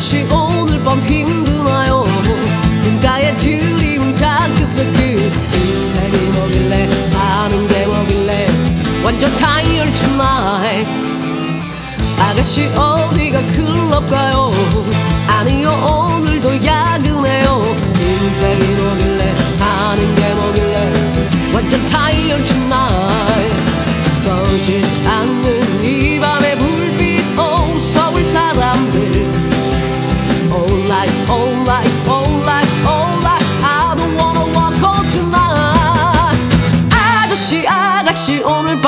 아저씨 오늘 밤 힘드나요? 눈가에 드리운 다크서클 인생이 뭐길래? 사는 게 뭐길래? 완전 타이어 tonight. 아가씨 어디가 클럽 가요? 아니요 오늘도 야근해요. 인생이 뭐길래? 사는 게 뭐길래? 완전 타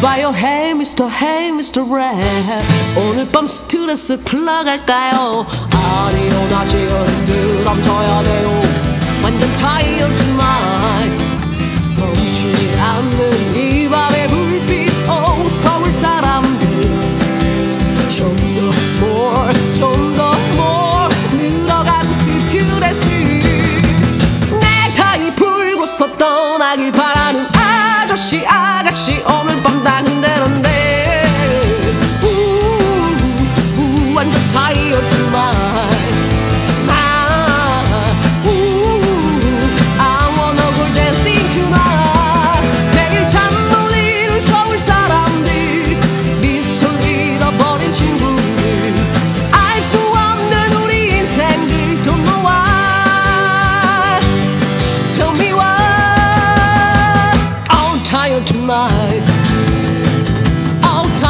봐요 Hey Mr. Hey Mr. Red. 오늘 밤 스트레스 풀러갈까요? 아니요 나 지금 드럼 쳐야 돼요. 완전 tired tonight. 멈추지 않는 이 밤의 불빛 오 서울 사람들. 좀 더 more 좀더 more. 늘어간 스트레스. 넥타이 풀고서 떠나길 바라는 아저씨 아가씨 오늘 밤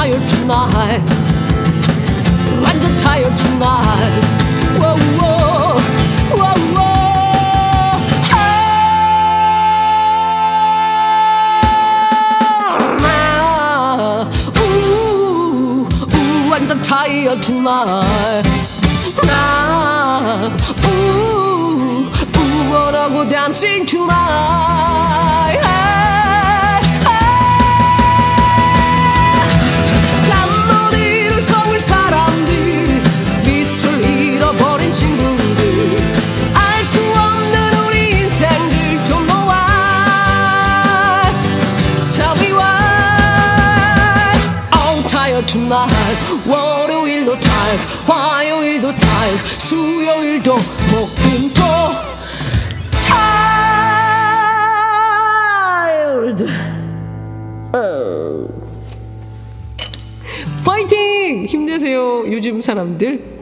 tired tonight 완전 tired tonight Whoa, whoa, whoa, whoa. 아, 우, 우, 완전 tired tonight 나, 우, 우, 뭐라고 dancing tonight Tired tonight 월요일도 tired 화요일도 tired 수요일도 목금도 tired 파이팅! 힘내세요 요즘 사람들